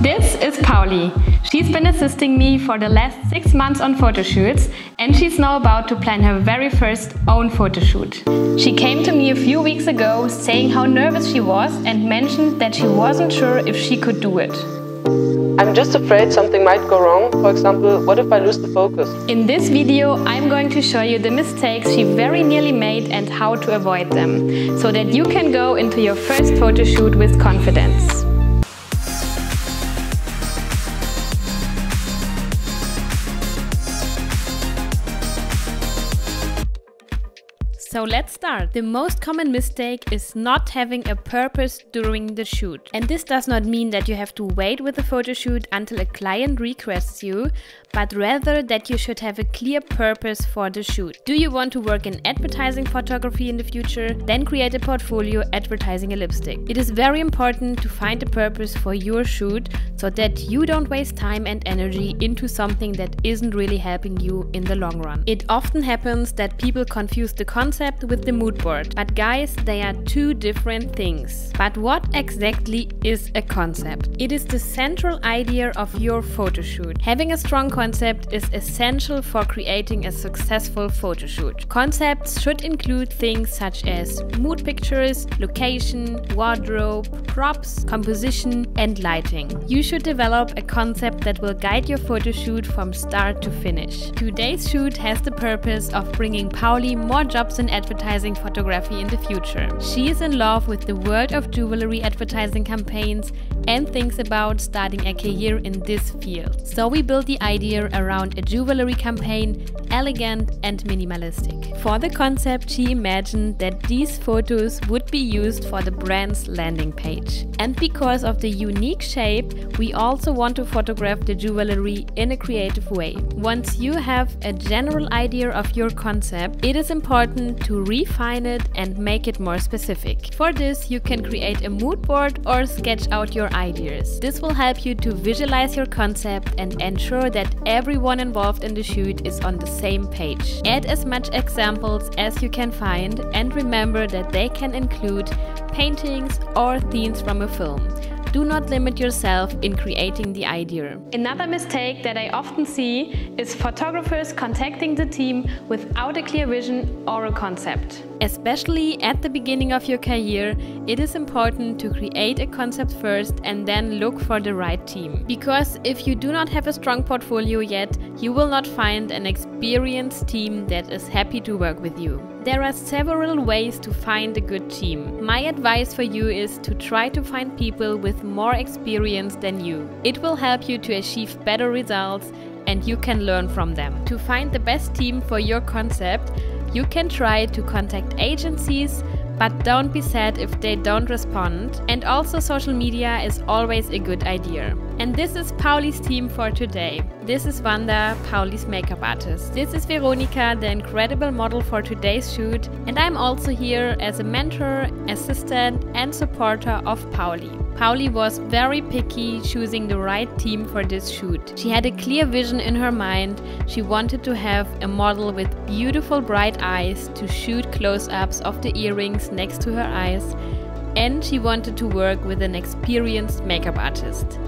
This is Pauli. She's been assisting me for the last six months on photo shoots and she's now about to plan her very first own photo shoot. She came to me a few weeks ago saying how nervous she was and mentioned that she wasn't sure if she could do it. I'm just afraid something might go wrong. For example, what if I lose the focus? In this video, I'm going to show you the mistakes she very nearly made and how to avoid them, so that you can go into your first photo shoot with confidence. So let's start. The most common mistake is not having a purpose during the shoot. And this does not mean that you have to wait with the photo shoot until a client requests you, but rather that you should have a clear purpose for the shoot. Do you want to work in advertising photography in the future? Then create a portfolio advertising a lipstick. It is very important to find a purpose for your shoot so that you don't waste time and energy into something that isn't really helping you in the long run. It often happens that people confuse the concept concept with the mood board. But guys, they are two different things. But what exactly is a concept? It is the central idea of your photo shoot. Having a strong concept is essential for creating a successful photo shoot. Concepts should include things such as mood pictures, location, wardrobe, props, composition, and lighting. You should develop a concept that will guide your photo shoot from start to finish. Today's shoot has the purpose of bringing Pauli more jobs in advertising photography in the future. She is in love with the world of jewelry advertising campaigns and thinks about starting a career in this field. So we built the idea around a jewelry campaign, elegant and minimalistic. For the concept, she imagined that these photos would be used for the brand's landing page. And because of the unique shape, we also want to photograph the jewelry in a creative way. Once you have a general idea of your concept, it is important to refine it and make it more specific. For this, you can create a mood board or sketch out your ideas. This will help you to visualize your concept and ensure that everyone involved in the shoot is on the same page. Add as much examples as you can find and remember that they can include paintings or themes from a film. Do not limit yourself in creating the idea. Another mistake that I often see is photographers contacting the team without a clear vision or a concept. Especially at the beginning of your career, it is important to create a concept first and then look for the right team. Because if you do not have a strong portfolio yet, you will not find an experienced team that is happy to work with you. There are several ways to find a good team. My advice for you is to try to find people with more experience than you. It will help you to achieve better results and you can learn from them. To find the best team for your concept, you can try to contact agencies, but don't be sad if they don't respond. And also, social media is always a good idea. And this is Pauli's team for today. This is Wanda, Pauli's makeup artist. This is Veronika, the incredible model for today's shoot. And I'm also here as a mentor, assistant, and supporter of Pauli. Pauli was very picky choosing the right team for this shoot. She had a clear vision in her mind. She wanted to have a model with beautiful bright eyes to shoot close ups of the earrings next to her eyes. And she wanted to work with an experienced makeup artist.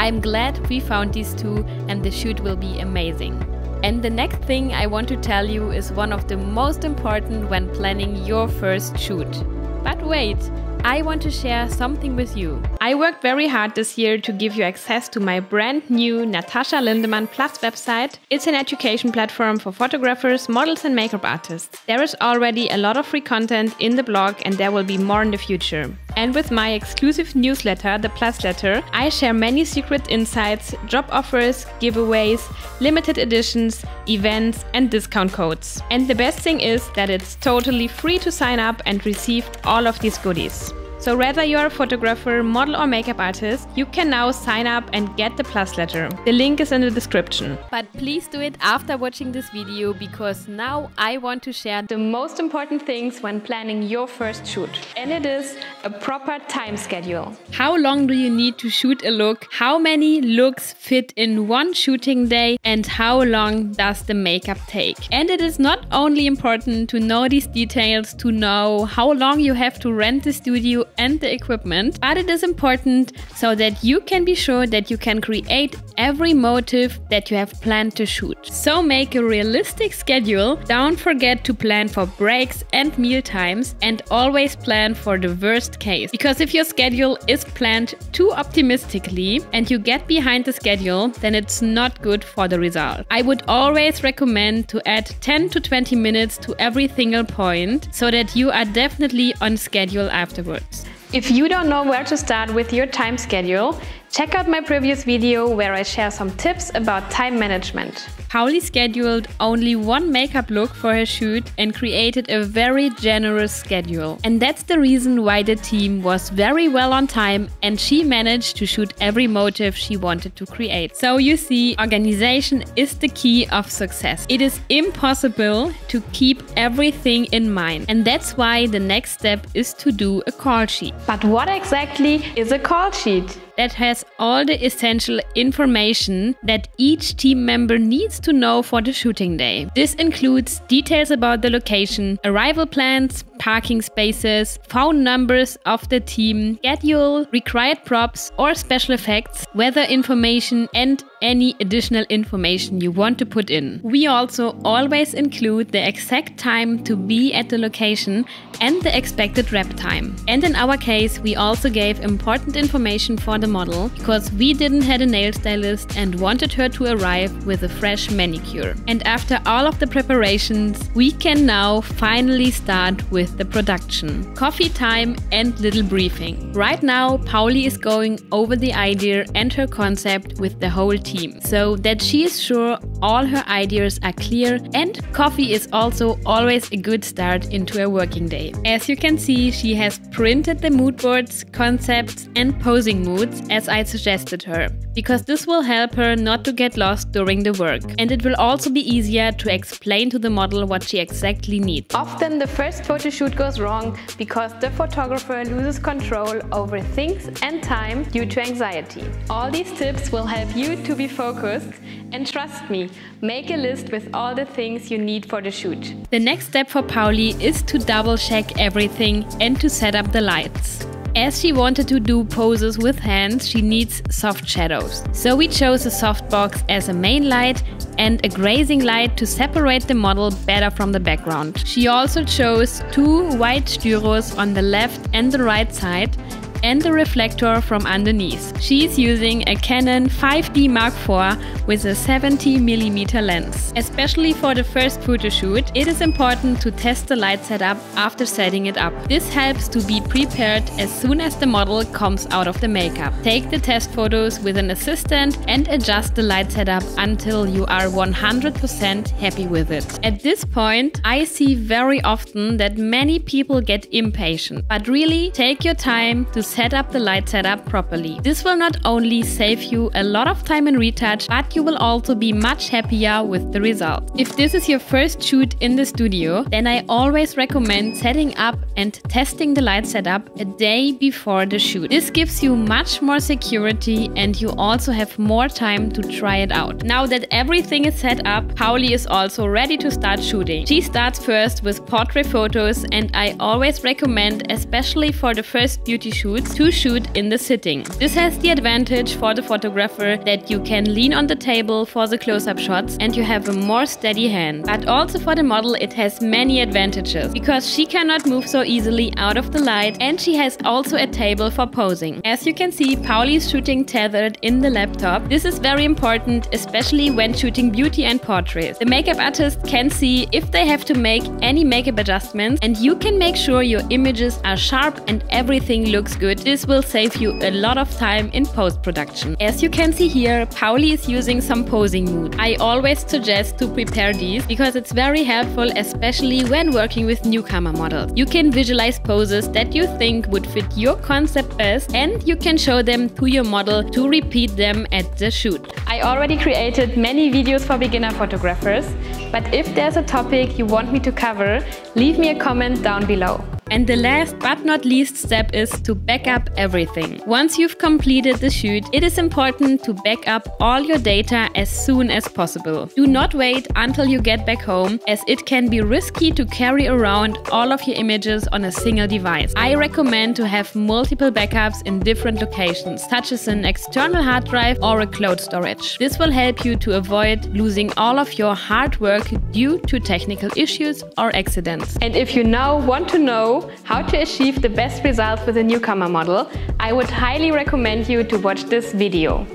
I'm glad we found these two and the shoot will be amazing. And the next thing I want to tell you is one of the most important when planning your first shoot. But wait, I want to share something with you. I worked very hard this year to give you access to my brand new Natascha Lindemann Plus website. It's an education platform for photographers, models, and makeup artists. There is already a lot of free content in the blog, and there will be more in the future. And with my exclusive newsletter, the Plus Letter, I share many secret insights, job offers, giveaways, limited editions, events, and discount codes. And the best thing is that it's totally free to sign up and receive all of these goodies. So whether you're a photographer, model or makeup artist, you can now sign up and get the plus letter. The link is in the description. But please do it after watching this video because now I want to share the most important things when planning your first shoot. And it is a proper time schedule. How long do you need to shoot a look? How many looks fit in one shooting day? And how long does the makeup take? And it is not only important to know these details to know how long you have to rent the studio and the equipment, but it is important so that you can be sure that you can create every motive that you have planned to shoot. So make a realistic schedule. Don't forget to plan for breaks and meal times and always plan for the worst case. Because if your schedule is planned too optimistically and you get behind the schedule, then it's not good for the result. I would always recommend to add 10 to 20 minutes to every single point so that you are definitely on schedule afterwards. If you don't know where to start with your time schedule, check out my previous video where I share some tips about time management. Pauli scheduled only one makeup look for her shoot and created a very generous schedule. And that's the reason why the team was very well on time and she managed to shoot every motive she wanted to create. So you see, organization is the key of success. It is impossible to keep everything in mind. And that's why the next step is to do a call sheet. But what exactly is a call sheet? That has all the essential information that each team member needs to know for the shooting day. This includes details about the location, arrival plans, parking spaces, phone numbers of the team, schedule, required props or special effects, weather information, and any additional information you want to put in. We also always include the exact time to be at the location and the expected wrap time. And in our case, we also gave important information for the model because we didn't have a nail stylist and wanted her to arrive with a fresh manicure. And after all of the preparations, we can now finally start with the production. Coffee time and little briefing. Right now, Pauli is going over the idea and her concept with the whole team team so that she is sure all her ideas are clear and coffee is also always a good start into a working day. As you can see, she has printed the mood boards, concepts and posing moods as I suggested her because this will help her not to get lost during the work and it will also be easier to explain to the model what she exactly needs. Often the first photo shoot goes wrong because the photographer loses control over things and time due to anxiety. All these tips will help you to be focused and trust me, make a list with all the things you need for the shoot. The next step for Pauli is to double check everything and to set up the lights. As she wanted to do poses with hands, she needs soft shadows. So we chose a softbox as a main light and a grazing light to separate the model better from the background. She also chose two white styros on the left and the right side and the reflector from underneath. She's using a Canon 5D Mark IV with a 70mm lens. Especially for the first photo shoot, it is important to test the light setup after setting it up. This helps to be prepared as soon as the model comes out of the makeup. Take the test photos with an assistant and adjust the light setup until you are 100% happy with it. At this point, I see very often that many people get impatient, but really take your time to set up the light setup properly. This will not only save you a lot of time in retouch, but you will also be much happier with the result. If this is your first shoot in the studio, then I always recommend setting up and testing the light setup a day before the shoot. This gives you much more security and you also have more time to try it out. Now that everything is set up, Pauli is also ready to start shooting. She starts first with portrait photos and I always recommend, especially for the first beauty shoot, to shoot in the sitting. This has the advantage for the photographer that you can lean on the table for the close-up shots and you have a more steady hand. But also for the model it has many advantages because she cannot move so easily out of the light and she has also a table for posing. As you can see, Pauli is shooting tethered in the laptop. This is very important, especially when shooting beauty and portraits. The makeup artist can see if they have to make any makeup adjustments and you can make sure your images are sharp and everything looks good This will save you a lot of time in post-production. As you can see here, Pauli is using some posing mood. I always suggest to prepare these because it's very helpful especially when working with newcomer models. You can visualize poses that you think would fit your concept best and you can show them to your model to repeat them at the shoot. I already created many videos for beginner photographers, but if there's a topic you want me to cover, leave me a comment down below. And the last but not least step is to back up everything. Once you've completed the shoot, it is important to back up all your data as soon as possible. Do not wait until you get back home, as it can be risky to carry around all of your images on a single device. I recommend to have multiple backups in different locations, such as an external hard drive or a cloud storage. This will help you to avoid losing all of your hard work due to technical issues or accidents. And if you now want to know how to achieve the best results with a newcomer model, I would highly recommend you to watch this video.